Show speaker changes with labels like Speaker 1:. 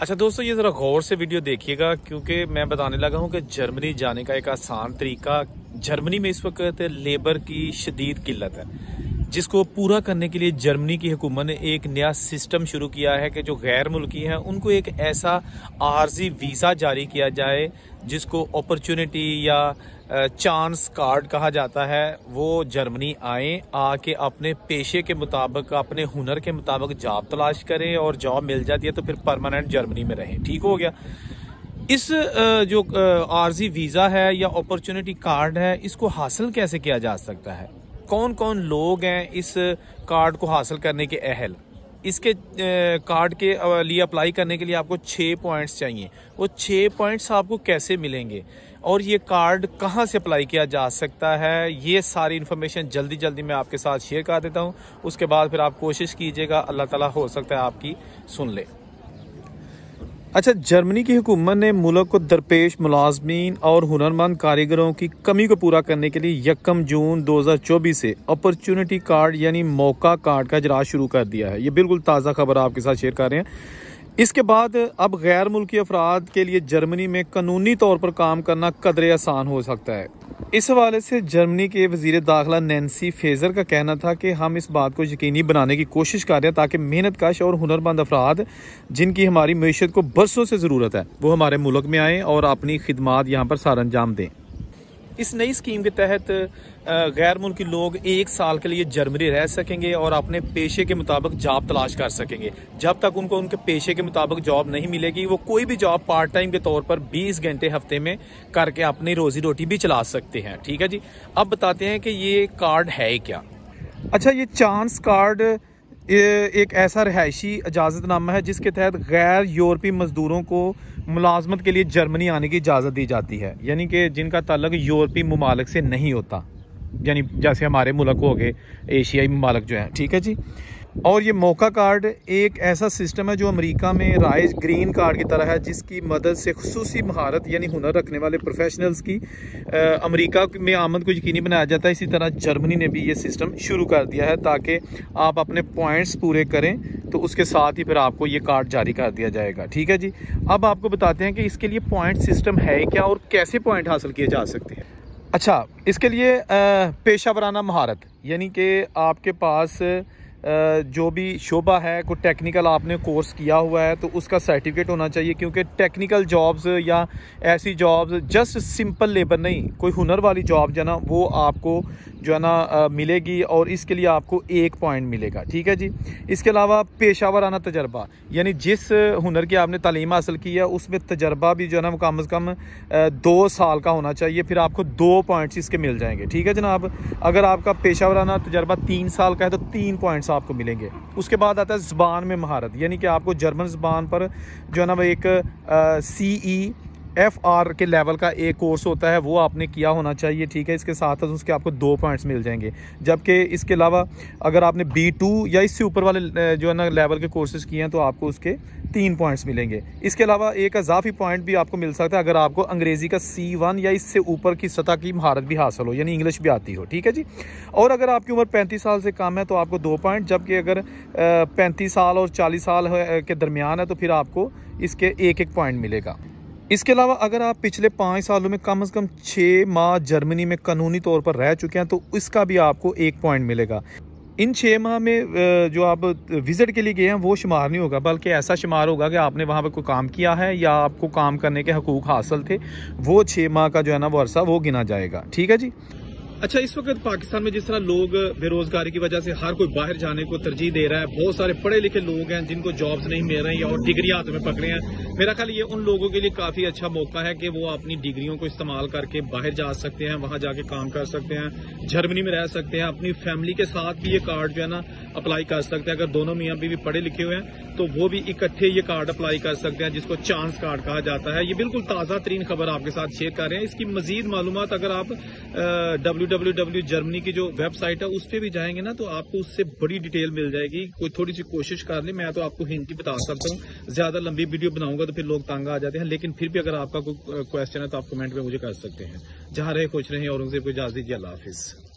Speaker 1: اچھا دوستو، یہ ذرا غور سے ویڈیو دیکھیے گا، کیونکہ میں بتانے لگا ہوں کہ جرمنی جانے کا ایک آسان طریقہ جرمنی میں اس وقت لیبر کی شدید قلت ہے، جس کو پورا کرنے کے لیے جرمنی کی حکومت نے ایک نیا سسٹم شروع کیا ہے کہ جو غیر ملکی ہیں، ان کو ایک ایسا عارضی ویزا جاری کیا جائے جس کو اپرچونٹی یا چانس کارڈ کہا جاتا ہے، وہ جرمنی آئیں آ کے اپنے پیشے کے مطابق، اپنے ہنر کے مطابق جاب تلاش کریں اور جاب مل جاتی ہے تو پھر پرماننٹ جرمنی میں رہیں۔ ٹھیک ہو گیا۔ اس جو عارضی ویزا ہے یا اپرچونٹی کارڈ ہے، اس کو حاصل کیسے کیا جا سکتا ہے؟ کون کون لوگ ہیں اس کارڈ کو حاصل کرنے کے اہل؟ اس کے کارڈ کے لیے اپلائی کرنے کے لیے آپ کو چھ پوائنٹس چاہیے۔ وہ چھ پوائنٹس آپ کو کیسے ملیں گے؟ اور یہ کارڈ کہاں سے اپلائی کیا جا سکتا ہے؟ یہ ساری انفارمیشن جلدی جلدی میں آپ کے ساتھ شیئر کر دیتا ہوں۔ اس کے بعد پھر آپ کوشش کیجیے گا، اللہ تعالیٰ ہو سکتا ہے آپ کی سن لے۔ اچھا جرمنی کی حکومت نے ملک کو درپیش ملازمین اور ہنرمند کاریگروں کی کمی کو پورا کرنے کے لیے یکم جون دو ہزار چوبیس سے اپرچونٹی کارڈ یعنی موقع کارڈ کا اجراء شروع کر دیا ہے۔ یہ بالکل تازہ خبر آپ کے ساتھ شیئر کر رہے ہیں۔ اس کے بعد اب غیر ملکی افراد کے لیے جرمنی میں قانونی طور پر کام کرنا قدرے آسان ہو سکتا ہے۔ اس حوالے سے جرمنی کے وزیر داخلہ نینسی فیزر کا کہنا تھا کہ ہم اس بات کو یقینی بنانے کی کوشش کر رہے ہیں تاکہ محنت کش اور ہنرمند افراد جن کی ہماری معیشت کو برسوں سے ضرورت ہے وہ ہمارے ملک میں آئیں اور اپنی خدمات یہاں پر سار انجام دیں۔ اس نئی اسکیم کے تحت غیر ملکی لوگ ایک سال کے لیے جرمنی رہ سکیں گے اور اپنے پیشے کے مطابق جاب تلاش کر سکیں گے۔ جب تک ان کو ان کے پیشے کے مطابق جاب نہیں ملے گی، وہ کوئی بھی جاب پارٹ ٹائم کے طور پر بیس گھنٹے ہفتے میں کر کے اپنی روزی روٹی بھی چلا سکتے ہیں۔ ٹھیک ہے جی؟ اب بتاتے ہیں کہ یہ کارڈ ہے کیا؟ اچھا یہ چانس کارڈ ایک ایسا رہائشی اجازت نامہ ہے جس کے تحت غیر یورپی مزدوروں کو ملازمت کے لیے جرمنی آنے کی اجازت دی جاتی ہے یعنی کہ جن کا تعلق یورپی ممالک سے نہیں ہوتا یعنی جیسے ہمارے ملک ہو گئے، ایشیائی ممالک جو ہیں، ٹھیک ہے جی؟ اور یہ موقع کارڈ ایک ایسا سسٹم ہے جو امریکہ میں رائج گرین کارڈ کی طرح ہے، جس کی مدد سے خصوصی مہارت یعنی ہنر رکھنے والے پروفیشنلز کی امریکہ میں آمد کو یقینی بنایا جاتا ہے۔ اسی طرح جرمنی نے بھی یہ سسٹم شروع کر دیا ہے تاکہ آپ اپنے پوائنٹس پورے کریں، تو اس کے ساتھ ہی پھر آپ کو یہ کارڈ جاری کر دیا جائے گا۔ ٹھیک ہے جی؟ اب آپ کو بتاتے ہیں کہ اس کے لیے پوائنٹ سسٹم ہے کیا اور کیسے پوائنٹ حاصل کیے جا سکتے ہیں؟ اچھا اس کے لیے پیشہ ورانہ مہارت یعنی کہ آپ کے پاس جو بھی شعبہ ہے کوئی ٹیکنیکل آپ نے کورس کیا ہوا ہے، تو اس کا سرٹیفکیٹ ہونا چاہیے، کیونکہ ٹیکنیکل جابز یا ایسی جابز جسٹ سمپل لیبر نہیں، کوئی ہنر والی جاب جو ہے نا، وہ آپ کو جو ہے نا ملے گی اور اس کے لیے آپ کو ایک پوائنٹ ملے گا، ٹھیک ہے جی؟ اس کے علاوہ پیشہ ورانہ تجربہ یعنی جس ہنر کی آپ نے تعلیم حاصل کی ہے، اس میں تجربہ بھی جو ہے نا، وہ کم از کم دو سال کا ہونا چاہیے، پھر آپ کو دو پوائنٹس اس کے مل جائیں گے، ٹھیک ہے جناب؟ اگر آپ کا پیشہ ورانہ تجربہ تین سال کا ہے تو تین پوائنٹس آپ کو ملیں گے۔ اس کے بعد آتا ہے زبان میں مہارت یعنی کہ آپ کو جرمن زبان پر جو ہے نا، وہ ایک سی ای ایف آر کے لیول کا ایک کورس ہوتا ہے، وہ آپ نے کیا ہونا چاہیے، ٹھیک ہے؟ اس کے ساتھ اس کے آپ کو دو پوائنٹس مل جائیں گے۔ جبکہ اس کے علاوہ اگر آپ نے بی ٹو یا اس سے اوپر والے جو ہے نا لیول کے کورسز کیے ہیں، تو آپ کو اس کے تین پوائنٹس ملیں گے۔ اس کے علاوہ ایک اضافی پوائنٹ بھی آپ کو مل سکتا ہے اگر آپ کو انگریزی کا سی ون یا اس سے اوپر کی سطح کی مہارت بھی حاصل ہو یعنی انگلش بھی آتی ہو، ٹھیک ہے جی؟ اور اگر آپ کی عمر پینتیس سال سے کم ہے، تو آپ کو دو پوائنٹ جبکہ اگر پینتیس سال اور چالیس سال کے درمیان ہے، تو پھر آپ کو اس کے ایک ایک پوائنٹ ملے گا۔ اس کے علاوہ اگر آپ پچھلے پانچ سالوں میں کم از کم چھ ماہ جرمنی میں قانونی طور پر رہ چکے ہیں تو اس کا بھی آپ کو ایک پوائنٹ ملے گا۔ ان چھ ماہ میں جو آپ وزٹ کے لیے گئے ہیں، وہ شمار نہیں ہوگا، بلکہ ایسا شمار ہوگا کہ آپ نے وہاں پہ کوئی کام کیا ہے یا آپ کو کام کرنے کے حقوق حاصل تھے، وہ چھ ماہ کا جو ہے نا وہ عرصہ وہ گنا جائے گا۔ ٹھیک ہے جی؟ اچھا اس وقت پاکستان میں جس طرح لوگ بے روزگاری کی وجہ سے ہر کوئی باہر جانے کو ترجیح دے رہا ہے، بہت سارے پڑھے لکھے لوگ ہیں جن کو جابز نہیں مل رہے ہیں اور ڈگریاں ہاتھ میں پکڑے ہیں۔ میرا خیال یہ ان لوگوں کے لیے کافی اچھا موقع ہے کہ وہ اپنی ڈگریوں کو استعمال کر کے باہر جا سکتے ہیں، وہاں جا کے کام کر سکتے ہیں، جرمنی میں رہ سکتے ہیں، اپنی فیملی کے ساتھ بھی یہ کارڈ جو ہے نا اپلائی کر سکتے ہیں۔ اگر دونوں میاں بھی پڑھے لکھے ہوئے ہیں تو وہ بھی اکٹھے یہ کارڈ اپلائی کر سکتے ہیں، جس کو چانس کارڈ کہا جاتا ہے۔ یہ بالکل تازہ ترین خبر آپ کے ساتھ شیئر کر رہے ہیں۔ اس کی مزید معلومات اگر آپ ڈبلو ڈبلو ڈبلو جرمنی کی جو ویب سائٹ ہے، اس پہ بھی جائیں گے نا، تو آپ کو اس سے بڑی ڈیٹیل مل جائے گی۔ کوئی تھوڑی سی کوشش کر لیں، میں تو آپ کو ہنٹ بتا سکتا ہوں۔ زیادہ لمبی ویڈیو بناؤں گا تو پھر لوگ تانگ آ جاتے ہیں، لیکن پھر بھی اگر آپ کا کوئی کوشچن ہے تو آپ کمنٹ میں مجھے کر سکتے ہیں۔ جہاں رہے، خوش رہے اور ان سے اجازت دیجیے، اللہ حافظ۔